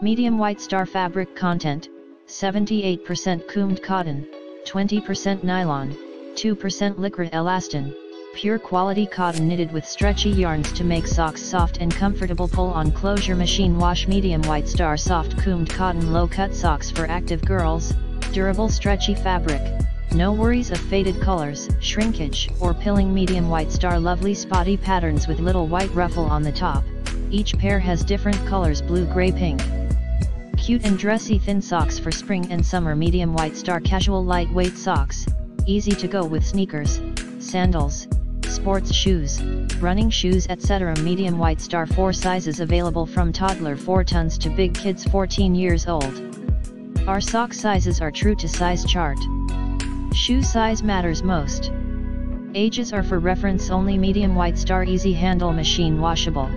Medium White Star fabric content, 78% combed cotton, 20% nylon, 2% liquid elastin, pure quality cotton knitted with stretchy yarns to make socks soft and comfortable. Pull-on closure machine wash medium white star soft combed cotton low-cut socks for active girls, durable stretchy fabric, no worries of faded colors, shrinkage, or pilling medium white star. Lovely spotty patterns with little white ruffle on the top, each pair has different colors blue gray pink. Cute and dressy thin socks for spring and summer medium white star casual lightweight socks, easy to go with sneakers, sandals, sports shoes, running shoes etc. Medium white star 4 sizes available from toddler 4 tons to big kids 14 years old. Our sock sizes are true to size chart. Shoe size matters most. Ages are for reference only medium white star easy handle machine washable.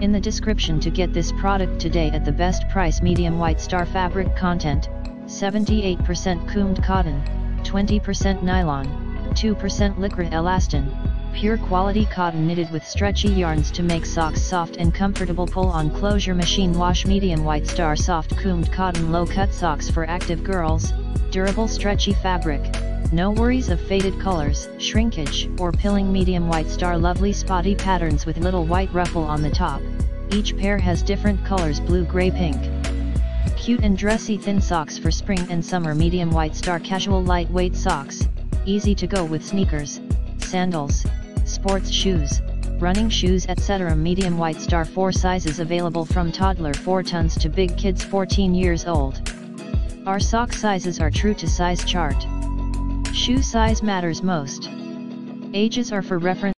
In the description to get this product today at the best price medium white star fabric content, 78% combed cotton, 20% nylon, 2% liquid elastin, pure quality cotton knitted with stretchy yarns to make socks soft and comfortable pull on closure machine wash medium white star soft combed cotton low cut socks for active girls, durable stretchy fabric, no worries of faded colors, shrinkage, or pilling medium white star lovely spotty patterns with little white ruffle on the top, each pair has different colors blue gray pink. Cute and dressy thin socks for spring and summer medium white star casual lightweight socks, easy to go with sneakers, sandals, sports shoes, running shoes etc. Medium white star 4 sizes available from toddler 4 tons to big kids 14 years old. Our sock sizes are true to size chart. Shoe size matters most. Ages are for reference.